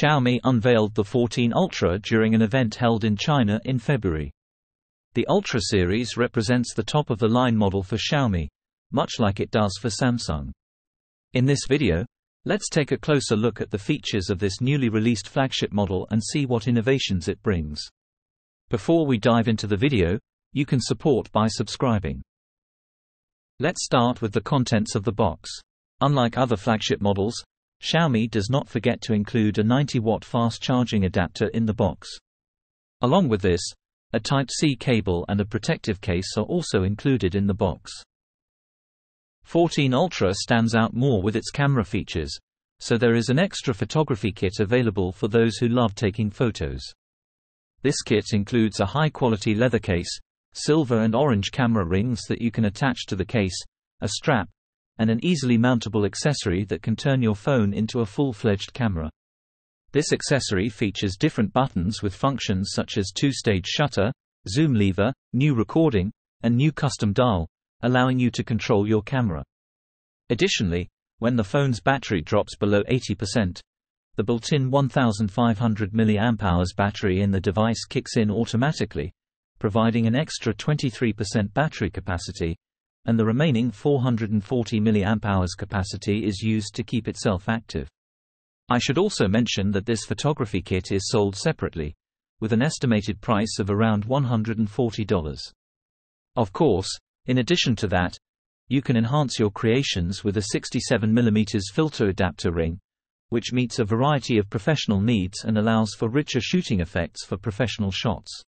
Xiaomi unveiled the 14 Ultra during an event held in China in February. The Ultra series represents the top-of-the-line model for Xiaomi, much like it does for Samsung. In this video, let's take a closer look at the features of this newly released flagship model and see what innovations it brings. Before we dive into the video, you can support by subscribing. Let's start with the contents of the box. Unlike other flagship models, Xiaomi does not forget to include a 90-watt fast charging adapter in the box. Along with this, a Type-C cable and a protective case are also included in the box. 14 Ultra stands out more with its camera features, so there is an extra photography kit available for those who love taking photos. This kit includes a high-quality leather case, silver and orange camera rings that you can attach to the case, a strap, and an easily mountable accessory that can turn your phone into a full-fledged camera. This accessory features different buttons with functions such as two-stage shutter, zoom lever, new recording, and new custom dial, allowing you to control your camera. Additionally, when the phone's battery drops below 80%, the built-in 1500 mAh battery in the device kicks in automatically, providing an extra 23% battery capacity, and the remaining 440 mAh capacity is used to keep itself active. I should also mention that this photography kit is sold separately, with an estimated price of around $140. Of course, in addition to that, you can enhance your creations with a 67mm filter adapter ring, which meets a variety of professional needs and allows for richer shooting effects for professional shots.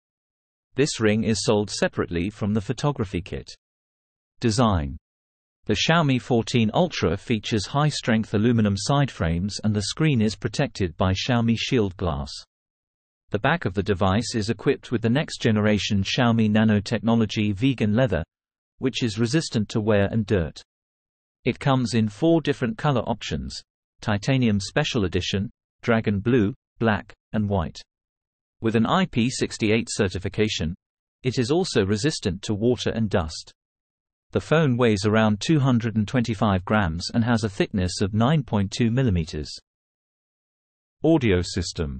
This ring is sold separately from the photography kit. Design The Xiaomi 14 Ultra features high-strength aluminum side frames and the screen is protected by Xiaomi Shield glass. The back of the device is equipped with the next-generation Xiaomi nanotechnology vegan leather, which is resistant to wear and dirt. It comes in four different color options, Titanium Special Edition, Dragon Blue, Black, and White. With an IP68 certification, it is also resistant to water and dust. The phone weighs around 225 grams and has a thickness of 9.2 millimeters. Audio system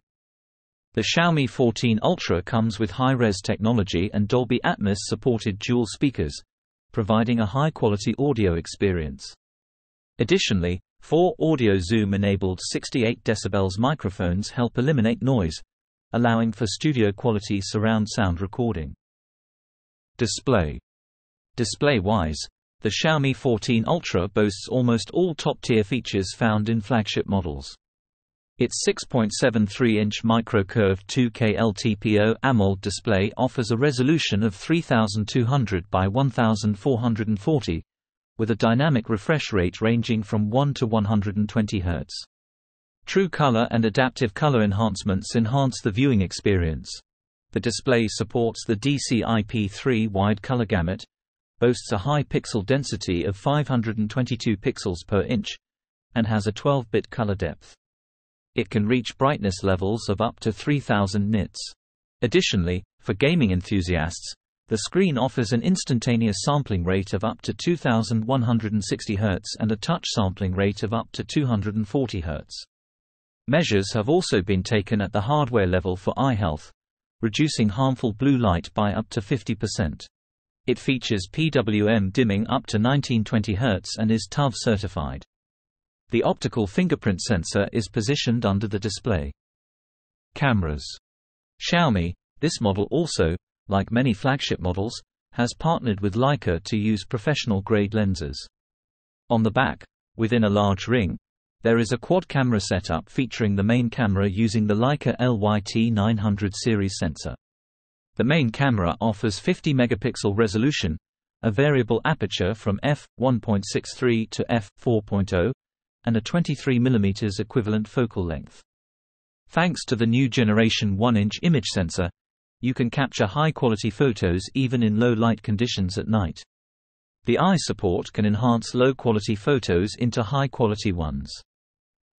The Xiaomi 14 Ultra comes with high-res technology and Dolby Atmos supported dual speakers, providing a high-quality audio experience. Additionally, four audio zoom-enabled 68 dB microphones help eliminate noise, allowing for studio-quality surround sound recording. Display Display-wise, the Xiaomi 14 Ultra boasts almost all top-tier features found in flagship models. Its 6.73-inch micro-curved 2K LTPO AMOLED display offers a resolution of 3200 by 1440, with a dynamic refresh rate ranging from 1 to 120 Hz. True color and adaptive color enhancements enhance the viewing experience. The display supports the DCI-P3 wide color gamut, boasts a high pixel density of 522 pixels per inch, and has a 12-bit color depth. It can reach brightness levels of up to 3000 nits. Additionally, for gaming enthusiasts, the screen offers an instantaneous sampling rate of up to 2160 Hz and a touch sampling rate of up to 240 Hz. Measures have also been taken at the hardware level for eye health, reducing harmful blue light by up to 50%. It features PWM dimming up to 1920 Hz and is TÜV certified. The optical fingerprint sensor is positioned under the display. Cameras Xiaomi, this model also, like many flagship models, has partnered with Leica to use professional-grade lenses. On the back, within a large ring, there is a quad-camera setup featuring the main camera using the Leica LYT900 series sensor. The main camera offers 50 megapixel resolution, a variable aperture from f1.63 to f4.0, and a 23 mm equivalent focal length. Thanks to the new generation 1-inch image sensor, you can capture high-quality photos even in low light conditions at night. The AI support can enhance low-quality photos into high-quality ones.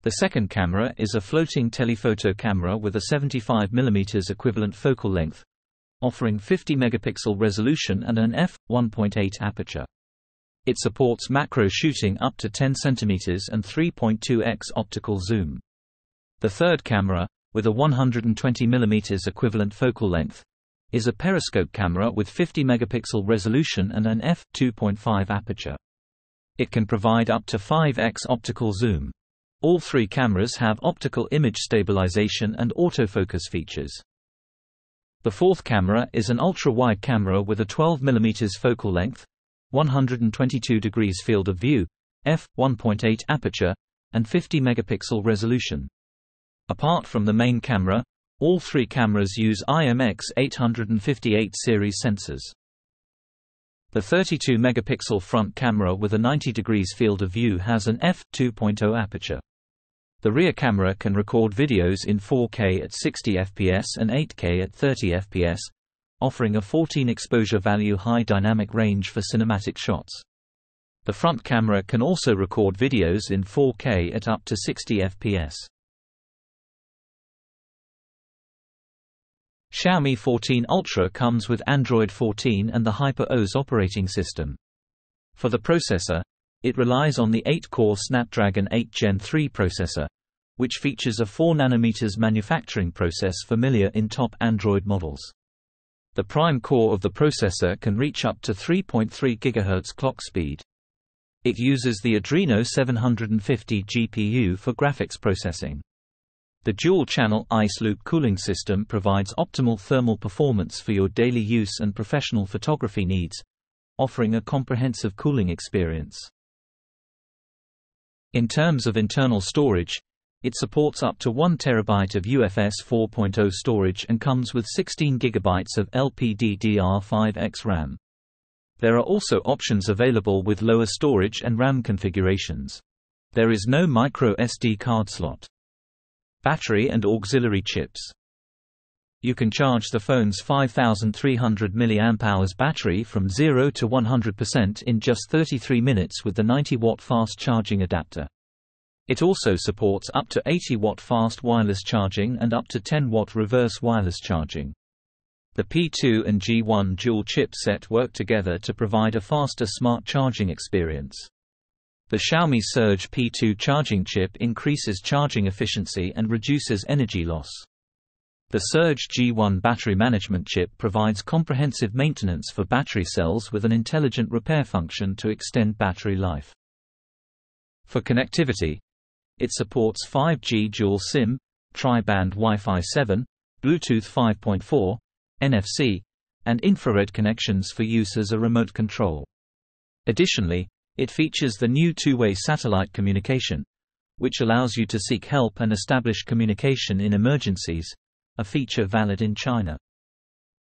The second camera is a floating telephoto camera with a 75 mm equivalent focal length, offering 50 megapixel resolution and an f1.8 aperture. It supports macro shooting up to 10 cm and 3.2x optical zoom. The third camera, with a 120 mm equivalent focal length, is a periscope camera with 50 megapixel resolution and an f2.5 aperture. It can provide up to 5x optical zoom. All three cameras have optical image stabilization and autofocus features. The fourth camera is an ultra-wide camera with a 12 mm focal length, 122 degrees field of view, f1.8 aperture, and 50 megapixel resolution. Apart from the main camera, all three cameras use IMX858 series sensors. The 32 megapixel front camera with a 90 degrees field of view has an f2.0 aperture. The rear camera can record videos in 4K at 60 fps and 8K at 30 fps, offering a 14 exposure value high dynamic range for cinematic shots. The front camera can also record videos in 4K at up to 60 fps. Xiaomi 14 Ultra comes with Android 14 and the HyperOS operating system. For the processor, it relies on the 8-core Snapdragon 8 Gen 3 processor, which features a 4 nanometers manufacturing process familiar in top Android models. The prime core of the processor can reach up to 3.3 GHz clock speed. It uses the Adreno 750 GPU for graphics processing. The dual-channel ICE loop cooling system provides optimal thermal performance for your daily use and professional photography needs, offering a comprehensive cooling experience. In terms of internal storage, it supports up to 1 TB of UFS 4.0 storage and comes with 16 GB of LPDDR5X RAM. There are also options available with lower storage and RAM configurations. There is no micro SD card slot. Battery and auxiliary chips. You can charge the phone's 5300 mAh battery from 0 to 100% in just 33 minutes with the 90-watt fast charging adapter. It also supports up to 80-watt fast wireless charging and up to 10-watt reverse wireless charging. The P2 and G1 dual chipset work together to provide a faster smart charging experience. The Xiaomi Surge P2 charging chip increases charging efficiency and reduces energy loss. The Surge G1 battery management chip provides comprehensive maintenance for battery cells with an intelligent repair function to extend battery life. For connectivity, it supports 5G dual SIM, tri-band Wi-Fi 7, Bluetooth 5.4, NFC, and infrared connections for use as a remote control. Additionally, it features the new two-way satellite communication, which allows you to seek help and establish communication in emergencies, a feature valid in China.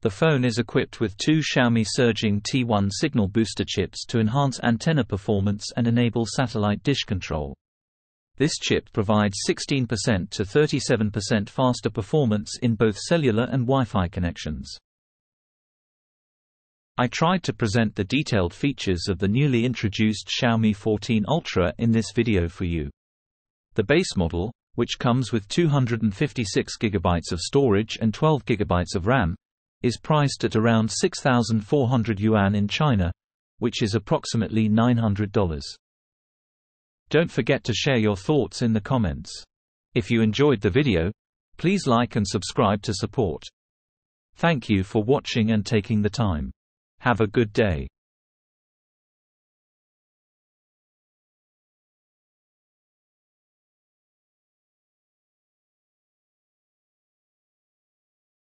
The phone is equipped with two Xiaomi Surging T1 signal booster chips to enhance antenna performance and enable satellite dish control. This chip provides 16% to 37% faster performance in both cellular and Wi-Fi connections. I tried to present the detailed features of the newly introduced Xiaomi 14 Ultra in this video for you. The base model, which comes with 256 GB of storage and 12 GB of RAM, is priced at around 6,400 yuan in China, which is approximately $900. Don't forget to share your thoughts in the comments. If you enjoyed the video, please like and subscribe to support. Thank you for watching and taking the time. Have a good day.